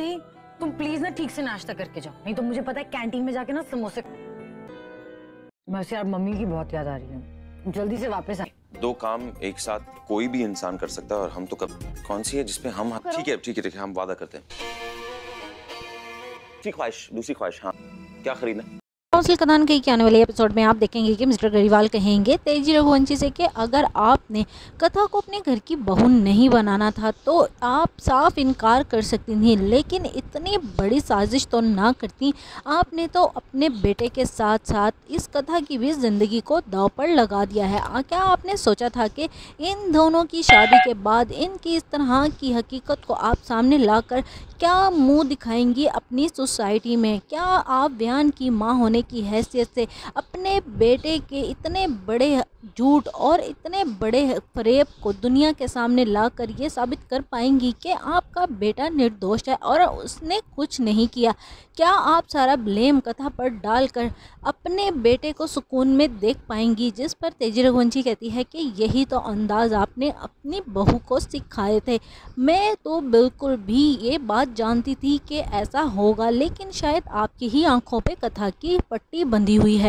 नहीं तुम प्लीज़ ना ठीक से नाश्ता करके जाओ नहीं तो मुझे पता है कैंटीन में जाके ना समोसे बस यार मम्मी की बहुत याद आ रही है। जल्दी से वापस आ। दो काम एक साथ कोई भी इंसान कर सकता है और हम तो कब कौन सी है जिसपे हम ठीक है ठीक है ठीक है हम वादा करते हैं। दूसरी ख्वाहिश दूसरी ख्वाहिश हाँ। क्या खरीदना? काउंसिल कदान के आने वाले एपिसोड में आप देखेंगे कि मिस्टर गरीवाल कहेंगे, तेज़ी रघुवंशी से कि अगर आपने कथा को अपने घर की बहू नहीं बनाना था तो आप साफ़ इनकार कर सकती थी, लेकिन इतनी बड़ी साजिश तो ना करती। आपने तो अपने बेटे के साथ साथ इस कथा की भी ज़िंदगी को दाव पर लगा दिया है। क्या आपने सोचा था कि इन दोनों की शादी के बाद इनकी इस तरह की हकीकत को आप सामने लाकर क्या मुँह दिखाएँगी अपनी सोसाइटी में? क्या आप बयान की माँ होने की हैसियत से अपने बेटे के इतने बड़े झूठ और इतने बड़े फरेब को दुनिया के सामने ला कर ये साबित कर पाएँगी कि आपका बेटा निर्दोष है और उसने कुछ नहीं किया। क्या आप सारा ब्लेम कथा पर डालकर अपने बेटे को सुकून में देख पाएँगी, जिस पर तेज़ी रघुवंशी कहती है कि यही तो अंदाज आपने अपनी बहू को सिखाए थे। मैं तो बिल्कुल भी ये बात जानती थी कि ऐसा होगा, लेकिन शायद आपकी ही आँखों पर कथा की पट्टी बंधी हुई है।